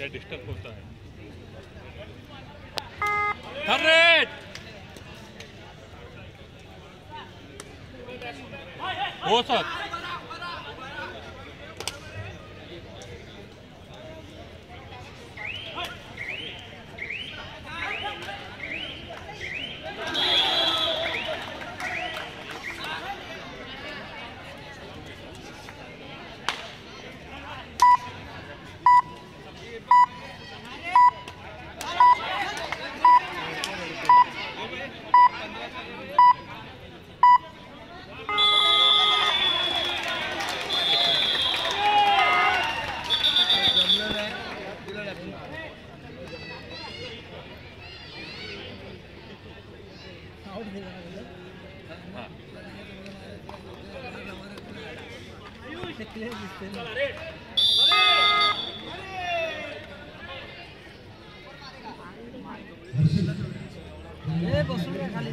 या डिस्टर्ब होता है? वो सर। ए बस्नु खालि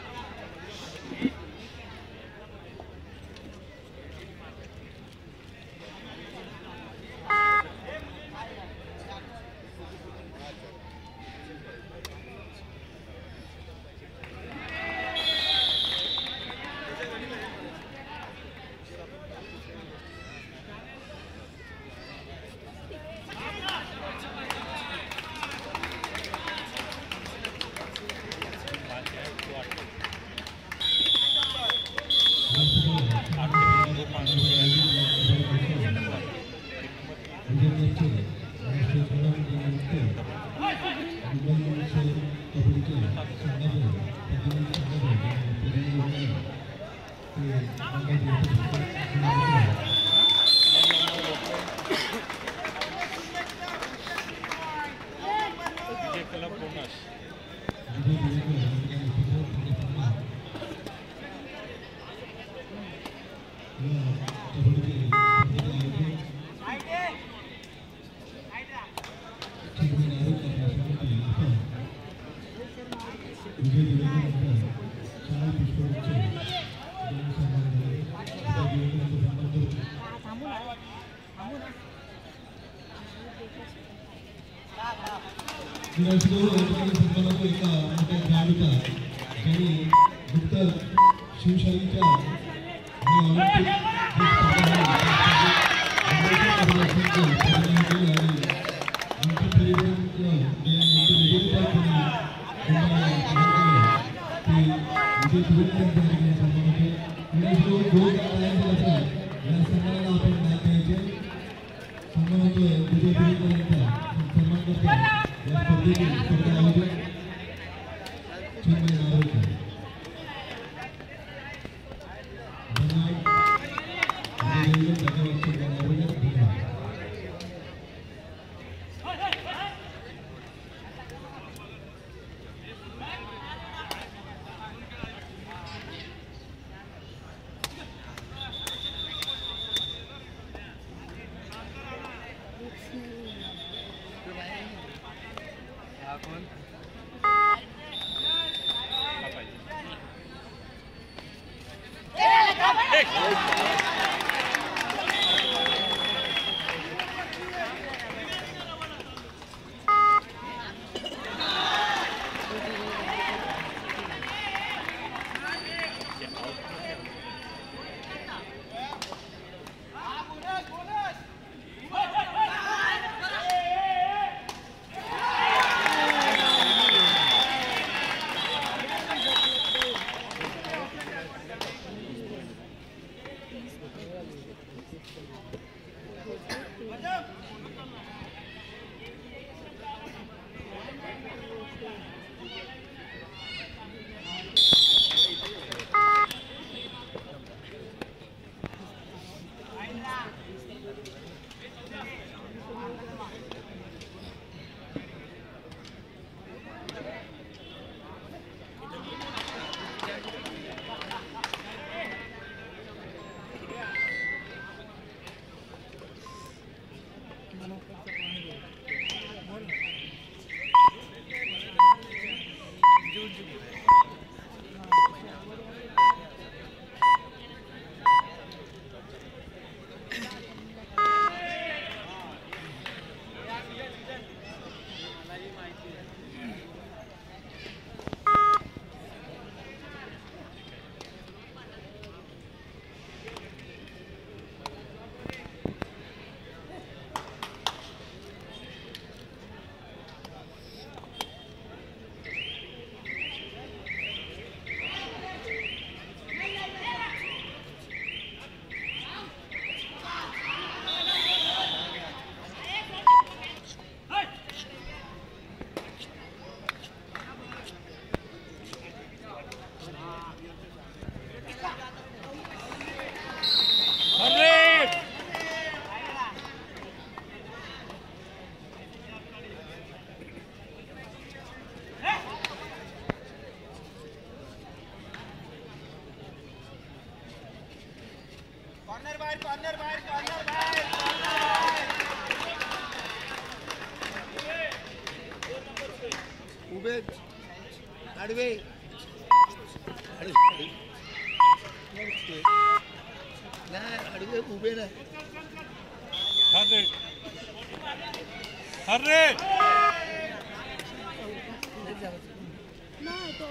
Yeah. ఈరోజు సంఘాలకు ఇక అంటే उबेद आडवे नाही आडवे उभे नाही हरे हरे नाही तो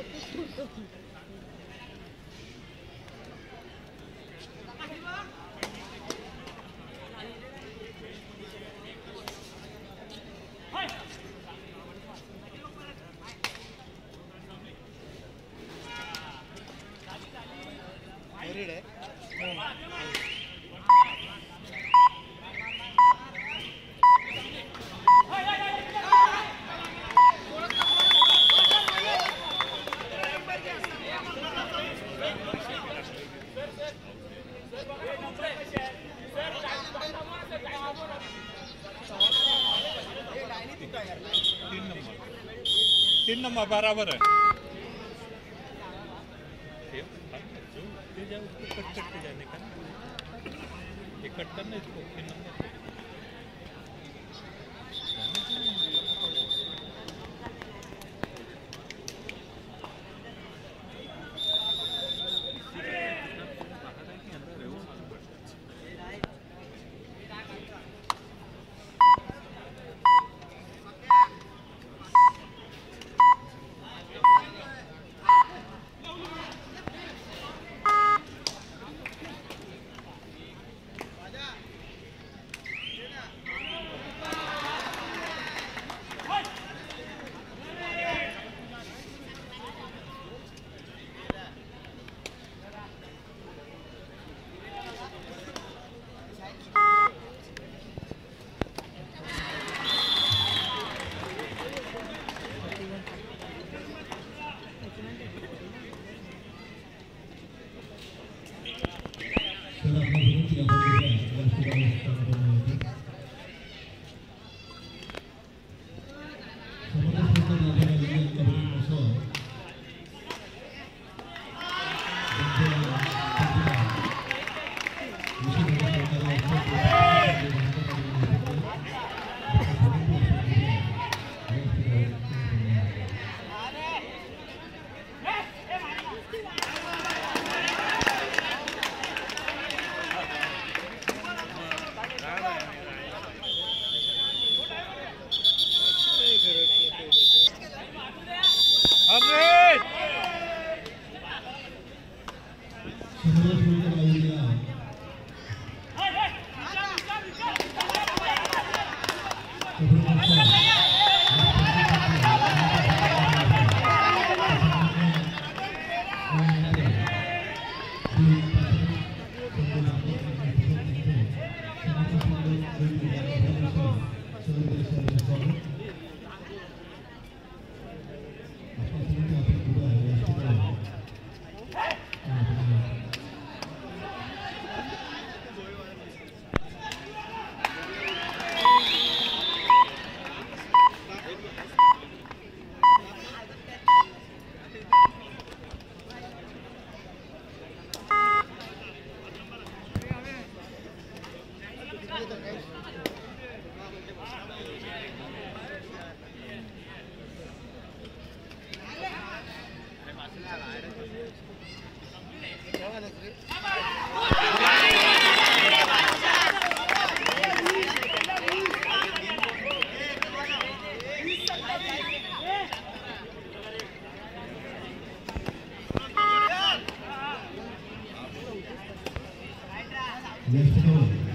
ನಮ್ಮ ಬರಾಬರ್ Let's go.